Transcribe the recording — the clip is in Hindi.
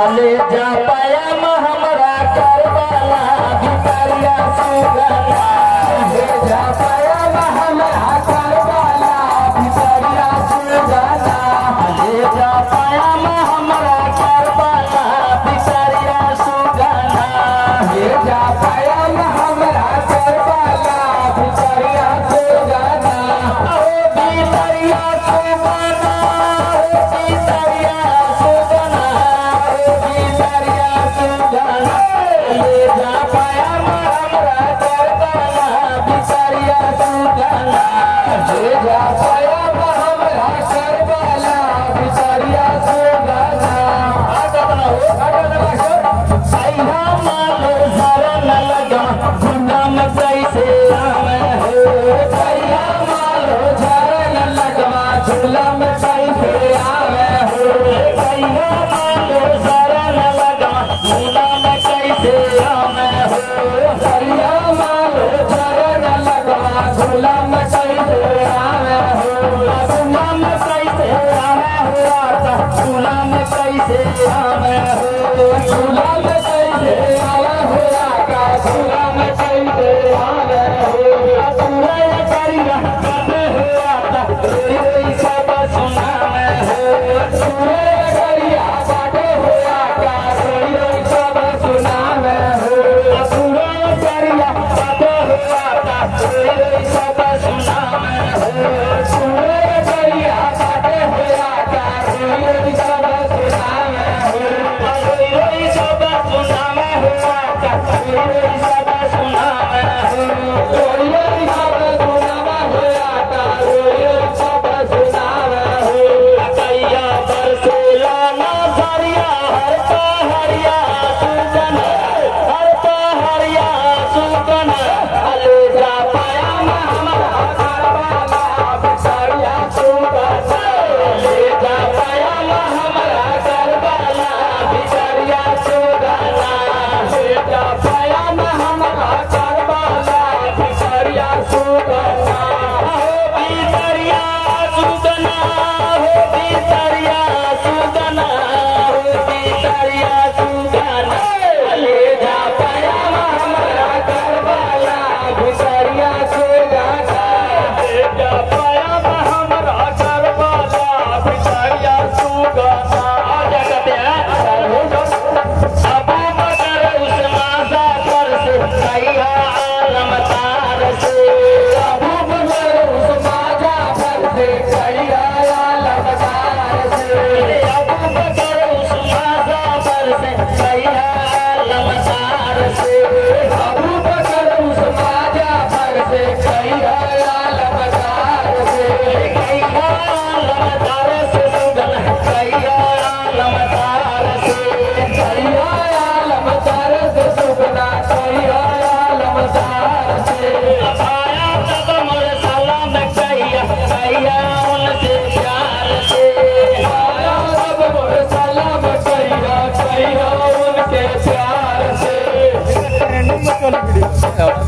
अले जा में कैसे आवे हो one video.